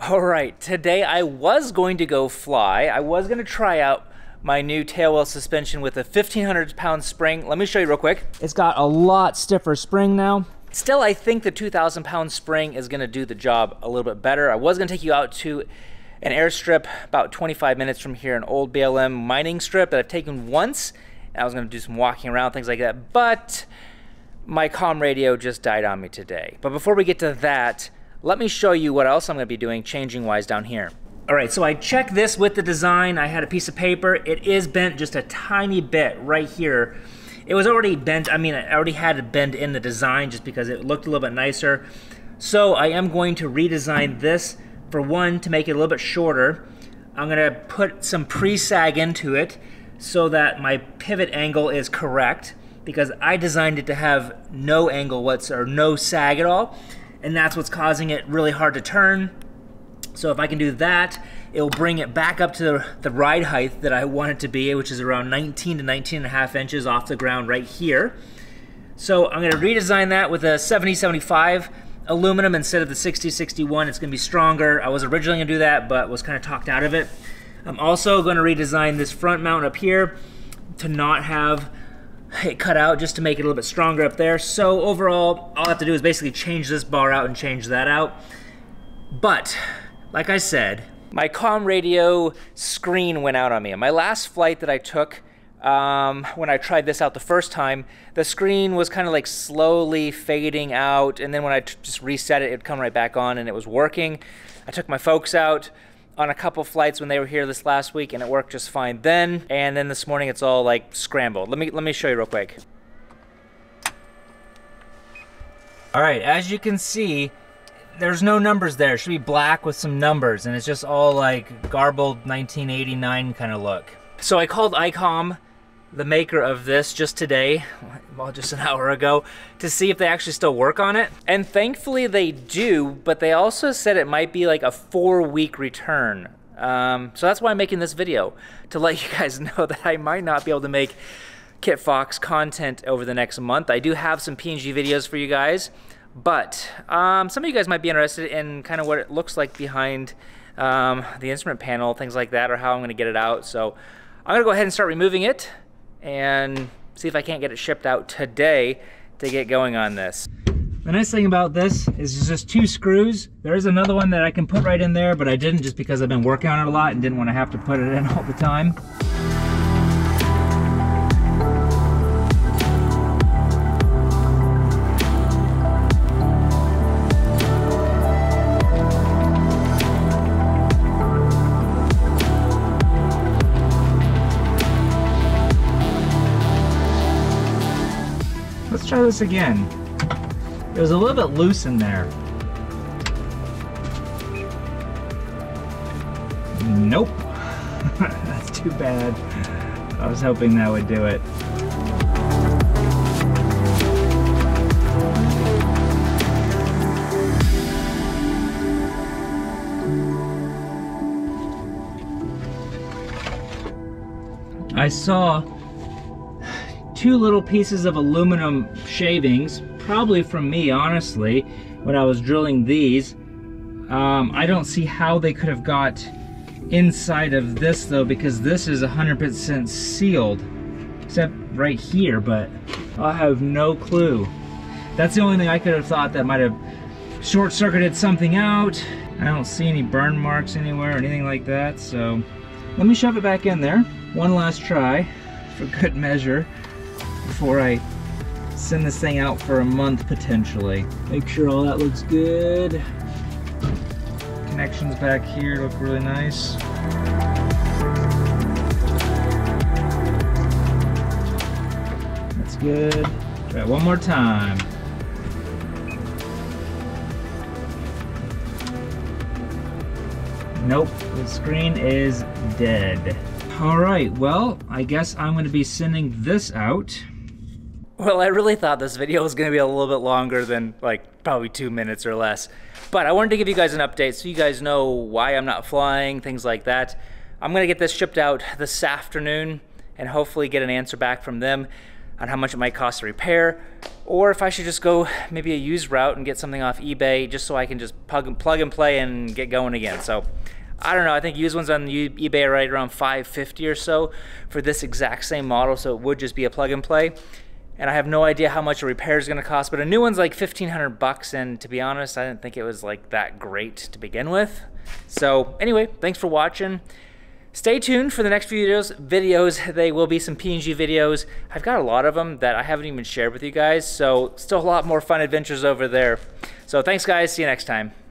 All right, today I was going to go fly. I was going to try out my new tailwheel suspension with a 1500 pound spring. Let me show you real quick. It's got a lot stiffer spring now. Still, I think the 2000 pound spring is going to do the job a little bit better. I was going to take you out to an airstrip about 25 minutes from here, an old BLM mining strip that I've taken once. I was going to do some walking around, things like that. But my com radio just died on me today. But before we get to that, let me show you what else I'm gonna be doing changing wise down here. All right, so I checked this with the design. I had a piece of paper. It is bent just a tiny bit right here. It was already bent, I mean, I already had it bent in the design just because it looked a little bit nicer. So I am going to redesign this for one, to make it a little bit shorter. I'm gonna put some pre-sag into it so that my pivot angle is correct because I designed it to have no angle whatsoever, no sag at all and that's what's causing it really hard to turn. So if I can do that, it will bring it back up to the, the ride height that I want it to be, which is around 19 to 19 and a half inches off the ground right here. So I'm gonna redesign that with a 7075 aluminum instead of the 6061. It's gonna be stronger. I was originally gonna do that, but was kind of talked out of it. I'm also gonna redesign this front mount up here to not have it cut out just to make it a little bit stronger up there. So overall, all I have to do is basically change this bar out and change that out. But, like I said, my com radio screen went out on me. On my last flight that I took, um, when I tried this out the first time, the screen was kind of like slowly fading out, and then when I just reset it, it would come right back on and it was working. I took my folks out, on a couple flights when they were here this last week and it worked just fine then. And then this morning it's all like scrambled. Let me, let me show you real quick. All right, as you can see, there's no numbers there. It should be black with some numbers and it's just all like garbled 1989 kind of look. So I called ICOM the maker of this just today, well, just an hour ago, to see if they actually still work on it. And thankfully they do, but they also said it might be like a four week return. Um, so that's why I'm making this video, to let you guys know that I might not be able to make KitFox content over the next month. I do have some PNG videos for you guys, but um, some of you guys might be interested in kind of what it looks like behind um, the instrument panel, things like that, or how I'm gonna get it out. So I'm gonna go ahead and start removing it and see if I can't get it shipped out today to get going on this. The nice thing about this is just two screws. There is another one that I can put right in there, but I didn't just because I've been working on it a lot and didn't want to have to put it in all the time. Try this again. It was a little bit loose in there. Nope. That's too bad. I was hoping that would do it. I saw two little pieces of aluminum shavings, probably from me, honestly, when I was drilling these. Um, I don't see how they could have got inside of this though, because this is 100% sealed, except right here, but I have no clue. That's the only thing I could have thought that might have short-circuited something out. I don't see any burn marks anywhere or anything like that, so let me shove it back in there. One last try for good measure before I send this thing out for a month potentially. Make sure all that looks good. Connections back here look really nice. That's good. Try it one more time. Nope, the screen is dead. All right, well, I guess I'm gonna be sending this out. Well, I really thought this video was going to be a little bit longer than like probably two minutes or less. But I wanted to give you guys an update so you guys know why I'm not flying, things like that. I'm going to get this shipped out this afternoon and hopefully get an answer back from them. on how much it might cost to repair, or if I should just go maybe a used route and get something off eBay just so I can just plug and, plug and play and get going again. So I don't know, I think used ones on eBay are right around 550 or so for this exact same model, so it would just be a plug and play. And I have no idea how much a repair is gonna cost, but a new one's like 1500 bucks, and to be honest, I didn't think it was like that great to begin with. So anyway, thanks for watching. Stay tuned for the next few videos. Videos, they will be some PNG videos. I've got a lot of them that I haven't even shared with you guys, so still a lot more fun adventures over there. So thanks guys, see you next time.